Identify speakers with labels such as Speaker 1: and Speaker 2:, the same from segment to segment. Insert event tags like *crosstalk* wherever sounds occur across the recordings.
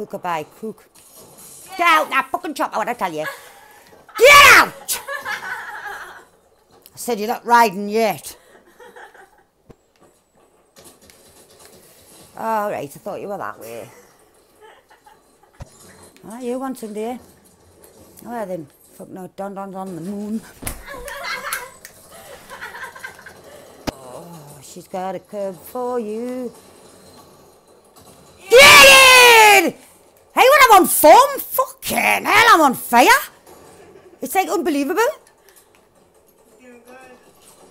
Speaker 1: Cook-a-bye, cook. Get out that fucking chopper, what I tell you. Get out! I said you're not riding yet. All right, I thought you were that way. Ah, you want some, dear? Well then, fuck no, Don Don's on the moon. *laughs* Oh, she's got a curb for you. Get in! Hey, when I'm on form, fucking hell, I'm on fire. It's like unbelievable.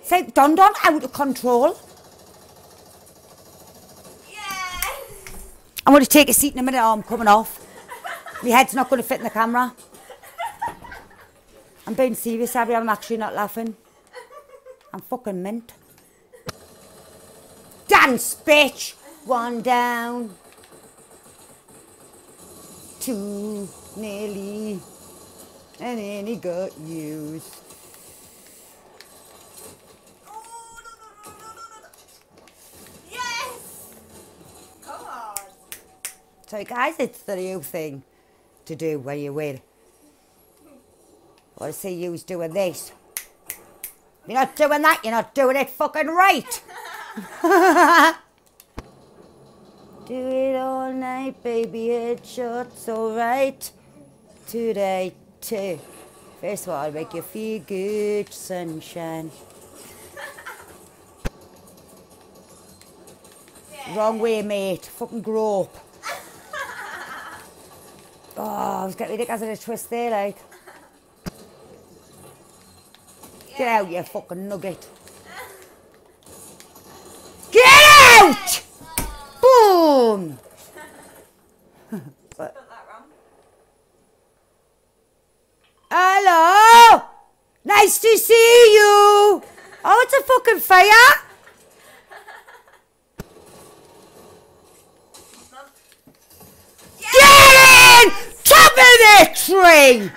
Speaker 1: It's like Don Don out of control. I'm going to take a seat in a minute or I'm coming off. My head's not going to fit in the camera. I'm being serious, Abbey. I'm actually not laughing. I'm fucking mint. Dance, bitch! One down. Two, nearly. And then he got used.
Speaker 2: Yes! Come on.
Speaker 1: So, guys, it's the new thing to do when you win. I see you doing this. You're not doing that, you're not doing it fucking right. *laughs* *laughs* do it night, baby, headshots, alright. Today, too. First of all, I'll make you feel good, sunshine. Wrong way, mate. Fucking grow up. Oh, I was getting ridiculous in a twist there, like. Get out, you fucking nugget. Get out!
Speaker 2: Oh. Boom! Wrong.
Speaker 1: Hello! Nice to see you! Oh, it's a fucking fire! Get in! Top of the tree!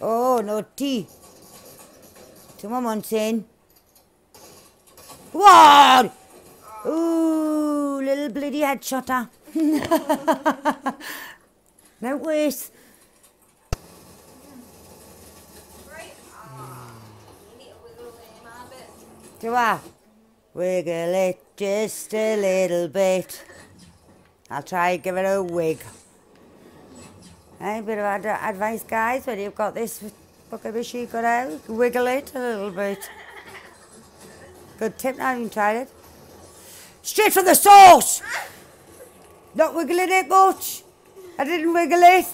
Speaker 1: Oh, no tea. More months in. What? Ooh, little bloody headshotter.
Speaker 2: Ah. No worse.
Speaker 1: Do I? Wiggle it just a little bit. I'll try and give it a wig. Hey, bit of ad- advice, guys, when you've got this fucking machine cut out, wiggle it a little bit. Good tip, haven't tried it. Straight from the source! Not wiggling it much. I didn't wiggle it.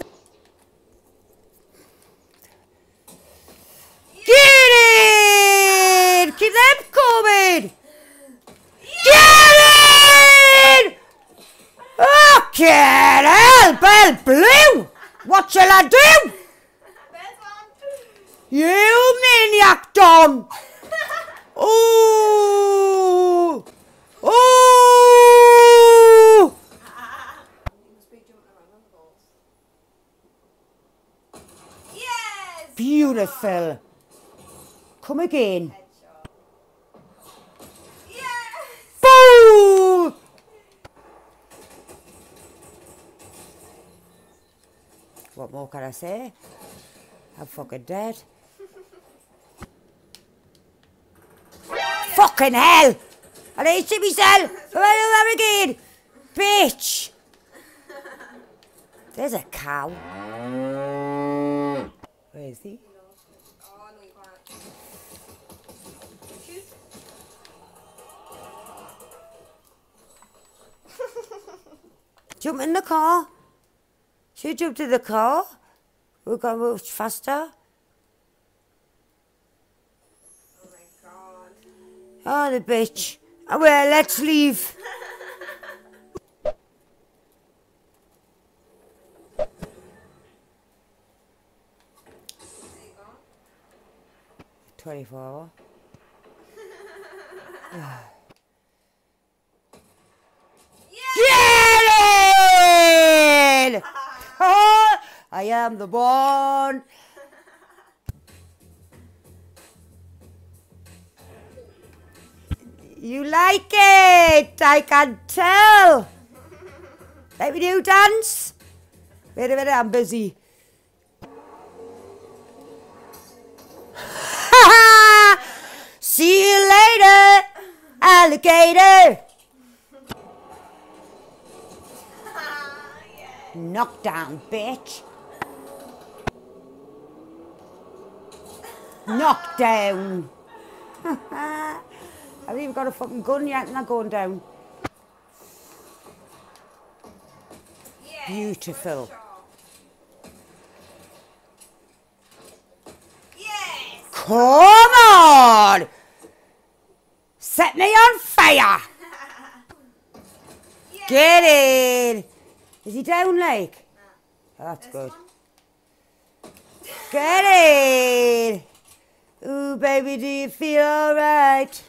Speaker 1: Get in! Keep them coming! Get in! Fucking oh, hell, Bell Blue! What shall I do? You maniac, Don! *laughs* Ooh! Ooh!
Speaker 2: You must be jumping around on the balls. Yes!
Speaker 1: Come again.
Speaker 2: Yes!
Speaker 1: Boom! What more can I say? I'm fucking dead. fucking hell! I need to myself! Come on, again! Bitch! There's a cow. Where is he? Jump in the car. She jumped in the car. We're going much faster.
Speaker 2: Oh my god.
Speaker 1: Oh, the bitch. Oh, Well, let's leave.
Speaker 2: There *laughs* you go.
Speaker 1: 24 Get in! Oh, I am the one. You like it, I can tell. Let me do dance. Wait a minute, I'm busy. *laughs* See you later, alligator. *laughs* Knockdown, bitch. Knockdown. I've *laughs* even got a fucking gun yet and I'm going down.
Speaker 2: Yeah.
Speaker 1: Beautiful.
Speaker 2: Yes.
Speaker 1: Come on! Set me on fire! *laughs* Get in! Is he down, like? Oh, that's good.
Speaker 2: one.
Speaker 1: Get in! Ooh, baby, do you feel alright?